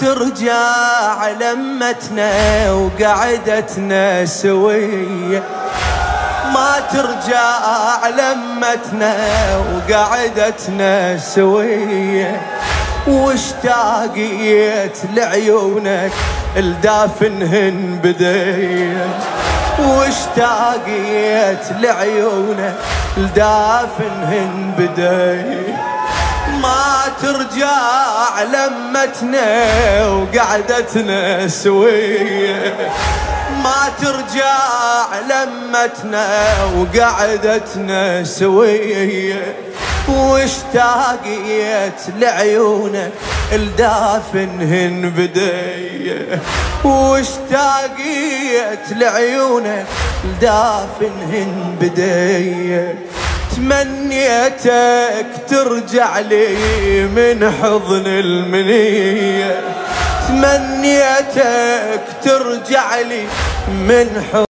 ترجع لمتنا وقعدتنا سوية ما ترجع لمتنا وقعدتنا سوية واشتاقيت لعيونك الدافنهن بديه واشتاقيت لعيونك الدافنهن بديه ترجع لمتنا وقعدتنا سوية. ما ترجع لمتنا وقعدتنا سوية. واشتاقيت لعيونك الدافنهن بدية. واشتاقيت لعيونك الدافنهن بدية. تمنيتك ترجع لي من حضن المنية. تمنيتك ترجع لي من حضن